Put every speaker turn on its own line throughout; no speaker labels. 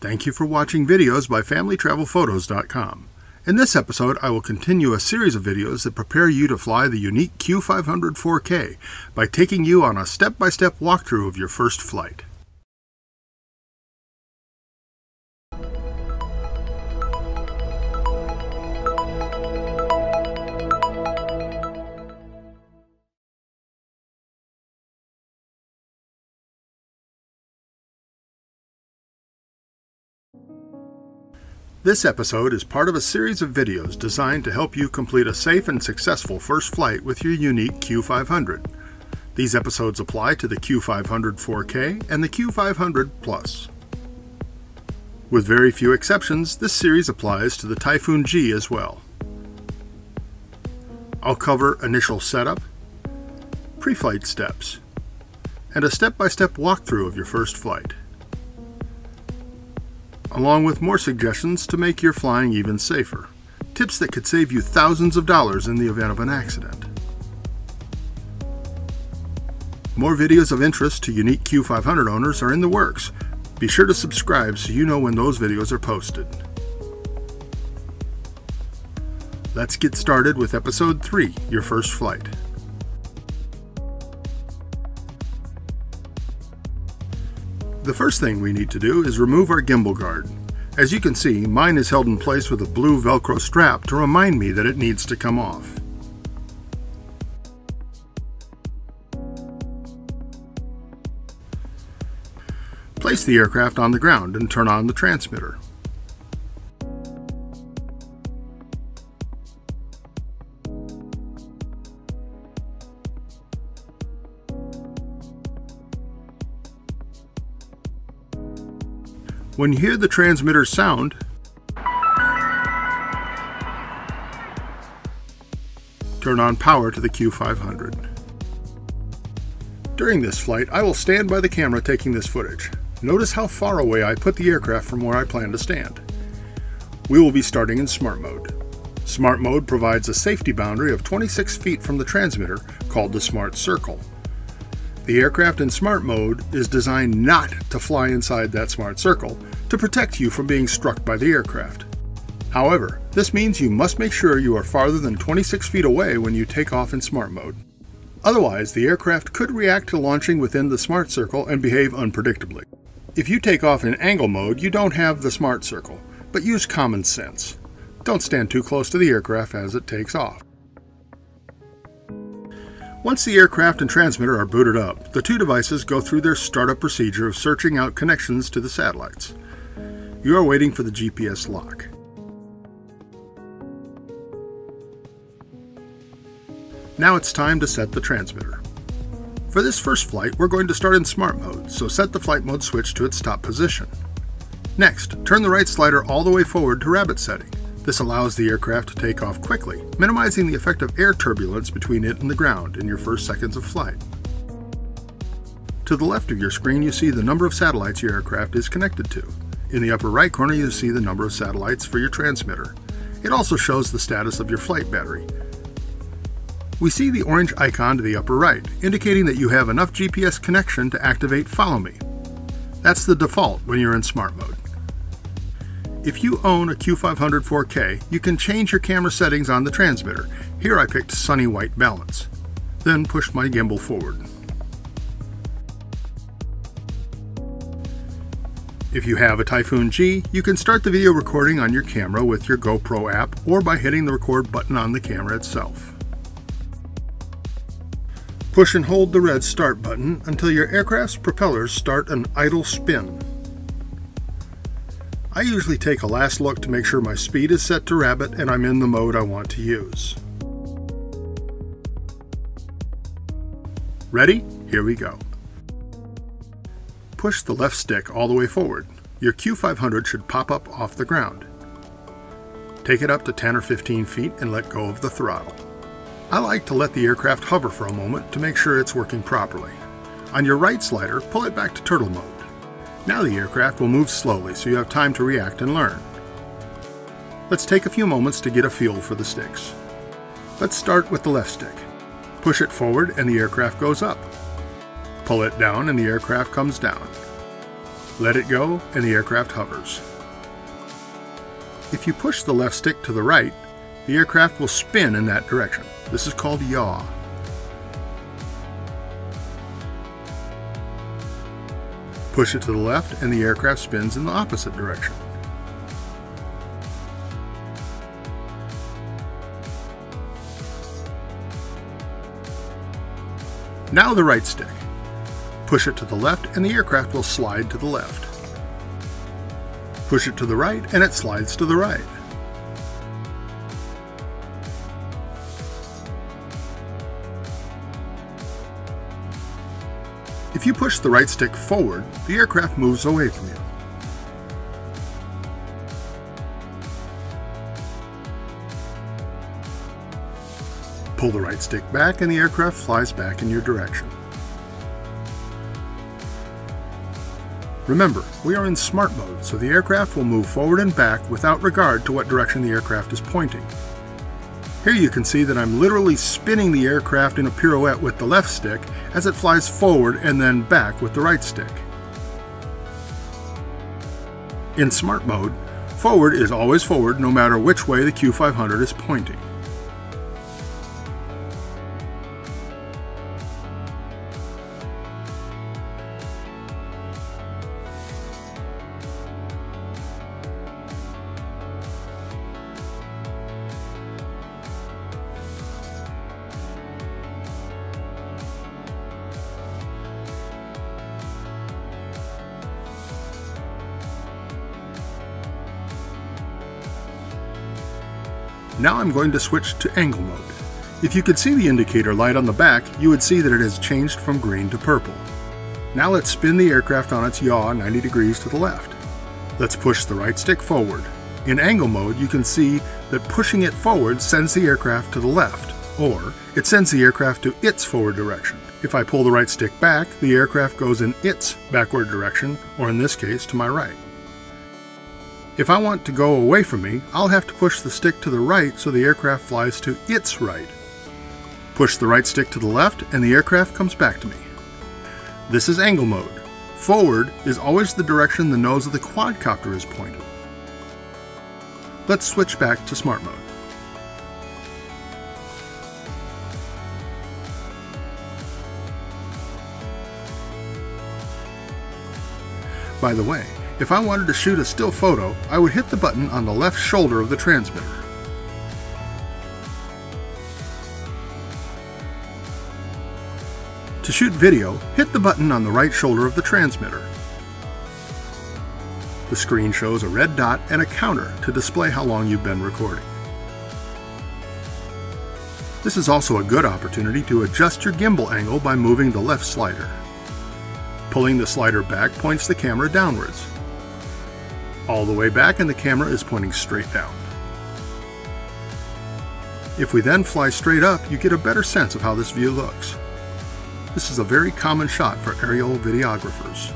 Thank you for watching videos by FamilyTravelPhotos.com. In this episode, I will continue a series of videos that prepare you to fly the Yuneec Q500 4K by taking you on a step-by-step walkthrough of your first flight. This episode is part of a series of videos designed to help you complete a safe and successful first flight with your Yuneec Q500. These episodes apply to the Q500 4K and the Q500 Plus. With very few exceptions, this series applies to the Typhoon G as well. I'll cover initial setup, pre-flight steps, and a step-by-step walkthrough of your first flight along with more suggestions to make your flying even safer. Tips that could save you thousands of dollars in the event of an accident. More videos of interest to Yuneec Q500 owners are in the works. Be sure to subscribe so you know when those videos are posted. Let's get started with episode 3, your first flight. The first thing we need to do is remove our gimbal guard. As you can see, mine is held in place with a blue Velcro strap to remind me that it needs to come off. Place the aircraft on the ground and turn on the transmitter. When you hear the transmitter sound, turn on power to the Q500. During this flight, I will stand by the camera taking this footage. Notice how far away I put the aircraft from where I plan to stand. We will be starting in Smart Mode. Smart Mode provides a safety boundary of 26 feet from the transmitter called the Smart Circle. The aircraft in Smart Mode is designed not to fly inside that Smart Circle to protect you from being struck by the aircraft. However, this means you must make sure you are farther than 26 feet away when you take off in Smart Mode. Otherwise, the aircraft could react to launching within the Smart Circle and behave unpredictably. If you take off in Angle Mode, you don't have the Smart Circle, but use common sense. Don't stand too close to the aircraft as it takes off. Once the aircraft and transmitter are booted up, the two devices go through their startup procedure of searching out connections to the satellites. You are waiting for the GPS lock. Now it's time to set the transmitter. For this first flight, we're going to start in smart mode, so set the flight mode switch to its top position. Next, turn the right slider all the way forward to rabbit setting. This allows the aircraft to take off quickly, minimizing the effect of air turbulence between it and the ground in your first seconds of flight. To the left of your screen you see the number of satellites your aircraft is connected to. In the upper right corner you see the number of satellites for your transmitter. It also shows the status of your flight battery. We see the orange icon to the upper right, indicating that you have enough GPS connection to activate Follow Me. That's the default when you're in smart mode. If you own a Q500 4K, you can change your camera settings on the transmitter. Here I picked Sunny White Balance. Then push my gimbal forward. If you have a Typhoon G, you can start the video recording on your camera with your GoPro app or by hitting the record button on the camera itself. Push and hold the red start button until your aircraft's propellers start an idle spin. I usually take a last look to make sure my speed is set to rabbit and I'm in the mode I want to use. Ready? Here we go. Push the left stick all the way forward. Your Q500 should pop up off the ground. Take it up to 10 or 15 feet and let go of the throttle. I like to let the aircraft hover for a moment to make sure it's working properly. On your right slider, pull it back to turtle mode. Now the aircraft will move slowly so you have time to react and learn. Let's take a few moments to get a feel for the sticks. Let's start with the left stick. Push it forward and the aircraft goes up. Pull it down and the aircraft comes down. Let it go, and the aircraft hovers. If you push the left stick to the right, the aircraft will spin in that direction. This is called yaw. Push it to the left and the aircraft spins in the opposite direction. Now the right stick. Push it to the left and the aircraft will slide to the left. Push it to the right and it slides to the right. If you push the right stick forward, the aircraft moves away from you. Pull the right stick back and the aircraft flies back in your direction. Remember, we are in smart mode, so the aircraft will move forward and back without regard to what direction the aircraft is pointing. Here you can see that I'm literally spinning the aircraft in a pirouette with the left stick as it flies forward and then back with the right stick. In Smart Mode, forward is always forward no matter which way the Q500 is pointing. Now I'm going to switch to angle mode. If you could see the indicator light on the back, you would see that it has changed from green to purple. Now let's spin the aircraft on its yaw 90 degrees to the left. Let's push the right stick forward. In angle mode, you can see that pushing it forward sends the aircraft to the left, or it sends the aircraft to its forward direction. If I pull the right stick back, the aircraft goes in its backward direction, or in this case, to my right. If I want to go away from me, I'll have to push the stick to the right so the aircraft flies to its right. Push the right stick to the left and the aircraft comes back to me. This is angle mode. Forward is always the direction the nose of the quadcopter is pointed. Let's switch back to smart mode. By the way, if I wanted to shoot a still photo, I would hit the button on the left shoulder of the transmitter. To shoot video, hit the button on the right shoulder of the transmitter. The screen shows a red dot and a counter to display how long you've been recording. This is also a good opportunity to adjust your gimbal angle by moving the left slider. Pulling the slider back points the camera downwards all the way back and the camera is pointing straight down. If we then fly straight up, you get a better sense of how this view looks. This is a very common shot for aerial videographers.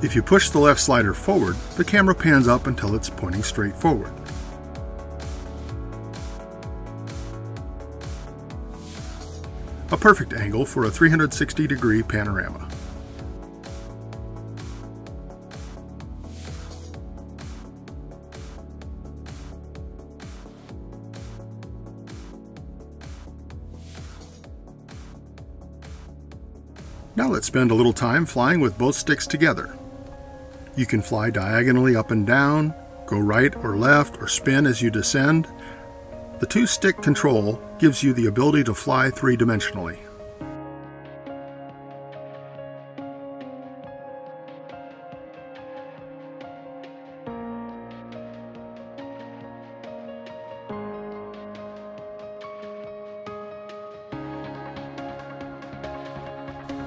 If you push the left slider forward, the camera pans up until it's pointing straight forward. A perfect angle for a 360 degree panorama. Now let's spend a little time flying with both sticks together. You can fly diagonally up and down, go right or left, or spin as you descend. The two-stick control gives you the ability to fly three-dimensionally.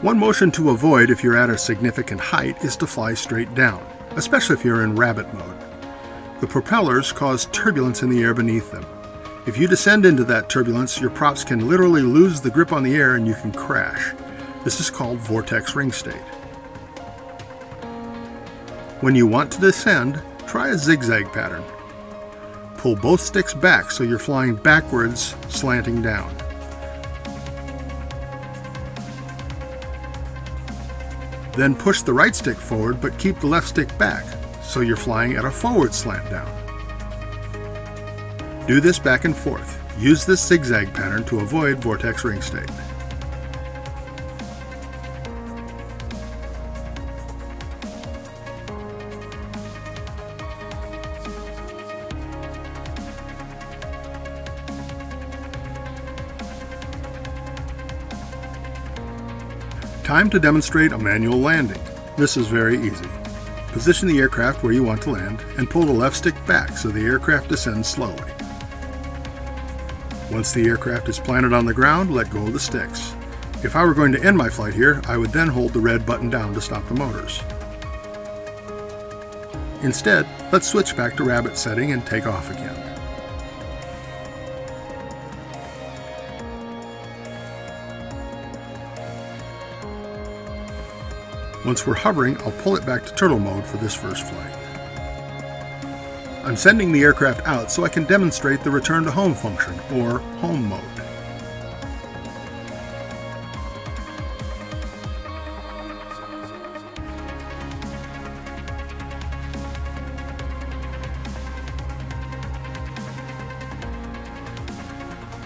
One motion to avoid if you're at a significant height is to fly straight down, especially if you're in rabbit mode. The propellers cause turbulence in the air beneath them. If you descend into that turbulence, your props can literally lose the grip on the air and you can crash. This is called vortex ring state. When you want to descend, try a zigzag pattern. Pull both sticks back so you're flying backwards, slanting down. Then push the right stick forward but keep the left stick back, so you're flying at a forward slant down. Do this back and forth. Use this zigzag pattern to avoid vortex ring state. Time to demonstrate a manual landing. This is very easy. Position the aircraft where you want to land and pull the left stick back so the aircraft descends slowly. Once the aircraft is planted on the ground, let go of the sticks. If I were going to end my flight here, I would then hold the red button down to stop the motors. Instead, let's switch back to rabbit setting and take off again. Once we're hovering, I'll pull it back to turtle mode for this first flight. I'm sending the aircraft out so I can demonstrate the return to home function, or home mode.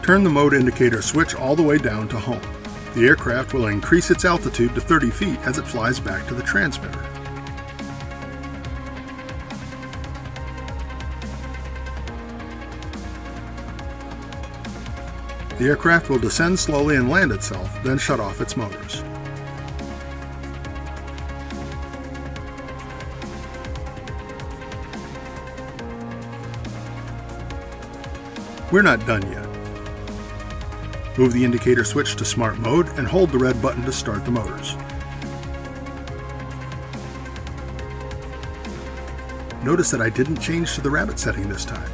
Turn the mode indicator switch all the way down to home. The aircraft will increase its altitude to 30 feet as it flies back to the transmitter. The aircraft will descend slowly and land itself, then shut off its motors. We're not done yet. Move the indicator switch to smart mode and hold the red button to start the motors. Notice that I didn't change to the rabbit setting this time.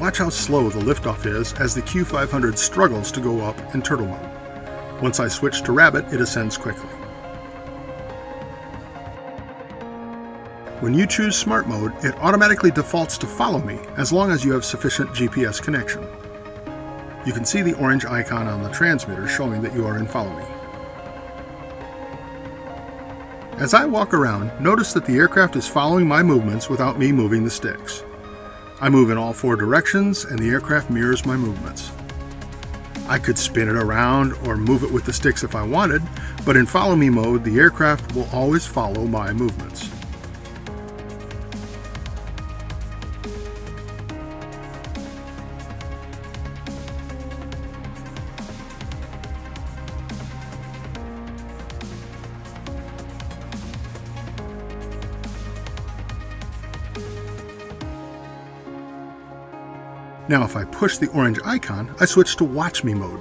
Watch how slow the liftoff is as the Q500 struggles to go up in turtle mode. Once I switch to rabbit, it ascends quickly. When you choose smart mode, it automatically defaults to follow me as long as you have sufficient GPS connection. You can see the orange icon on the transmitter showing that you are in Follow Me. As I walk around, notice that the aircraft is following my movements without me moving the sticks. I move in all four directions and the aircraft mirrors my movements. I could spin it around or move it with the sticks if I wanted, but in follow me mode, the aircraft will always follow my movements. Now if I push the orange icon, I switch to Watch Me mode.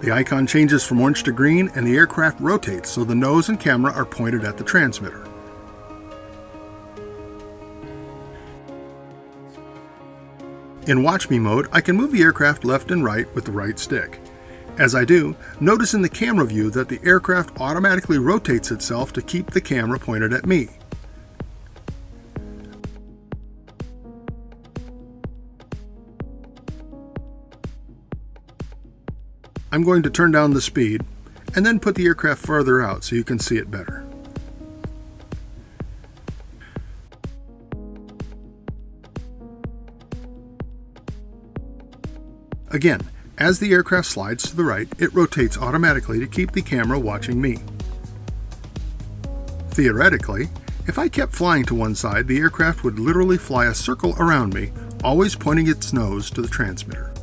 The icon changes from orange to green and the aircraft rotates so the nose and camera are pointed at the transmitter. In Watch Me mode, I can move the aircraft left and right with the right stick. As I do, notice in the camera view that the aircraft automatically rotates itself to keep the camera pointed at me. I'm going to turn down the speed and then put the aircraft further out so you can see it better. Again, as the aircraft slides to the right, it rotates automatically to keep the camera watching me. Theoretically, if I kept flying to one side, the aircraft would literally fly a circle around me, always pointing its nose to the transmitter.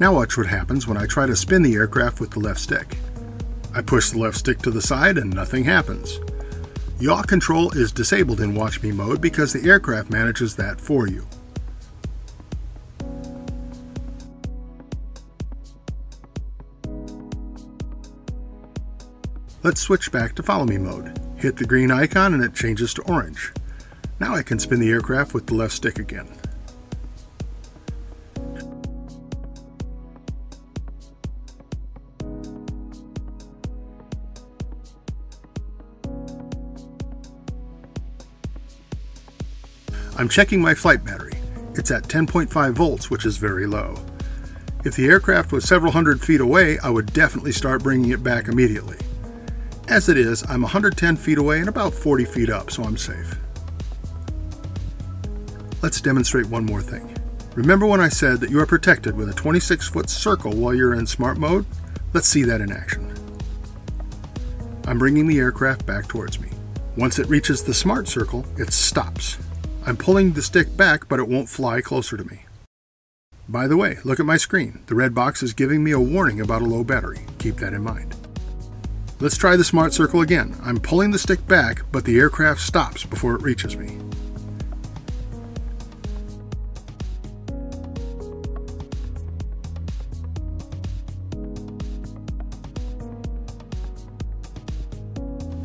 Now watch what happens when I try to spin the aircraft with the left stick. I push the left stick to the side and nothing happens. Yaw control is disabled in Watch Me mode because the aircraft manages that for you. Let's switch back to Follow Me mode. Hit the green icon and it changes to orange. Now I can spin the aircraft with the left stick again. I'm checking my flight battery. It's at 10.5 volts, which is very low. If the aircraft was several hundred feet away, I would definitely start bringing it back immediately. As it is, I'm 110 feet away and about 40 feet up, so I'm safe. Let's demonstrate one more thing. Remember when I said that you are protected with a 26 foot circle while you're in smart mode? Let's see that in action. I'm bringing the aircraft back towards me. Once it reaches the smart circle, it stops. I'm pulling the stick back, but it won't fly closer to me. By the way, look at my screen. The red box is giving me a warning about a low battery. Keep that in mind. Let's try the smart circle again. I'm pulling the stick back, but the aircraft stops before it reaches me.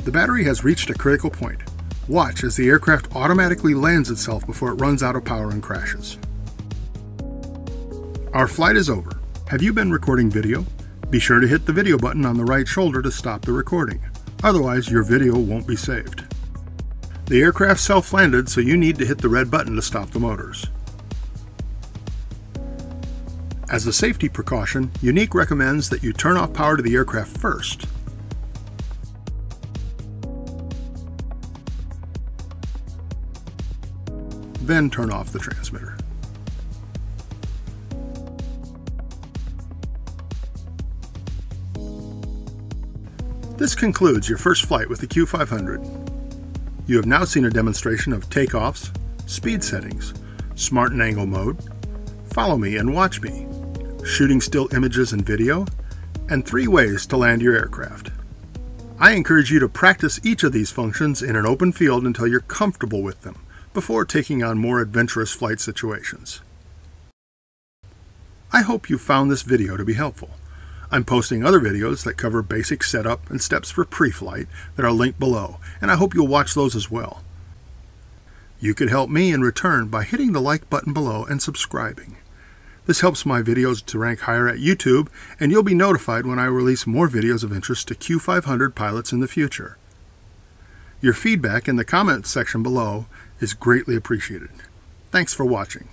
The battery has reached a critical point. Watch as the aircraft automatically lands itself before it runs out of power and crashes. Our flight is over. Have you been recording video? Be sure to hit the video button on the right shoulder to stop the recording. Otherwise, your video won't be saved. The aircraft self-landed, so you need to hit the red button to stop the motors. As a safety precaution, Yuneec recommends that you turn off power to the aircraft first then turn off the transmitter. This concludes your first flight with the Q500. You have now seen a demonstration of takeoffs, speed settings, smart and angle mode, follow me and watch me, shooting still images and video, and three ways to land your aircraft. I encourage you to practice each of these functions in an open field until you're comfortable with them before taking on more adventurous flight situations. I hope you found this video to be helpful. I'm posting other videos that cover basic setup and steps for pre-flight that are linked below, and I hope you'll watch those as well. You could help me in return by hitting the like button below and subscribing. This helps my videos to rank higher at YouTube, and you'll be notified when I release more videos of interest to Q500 pilots in the future. Your feedback in the comments section below is greatly appreciated. Thanks for watching.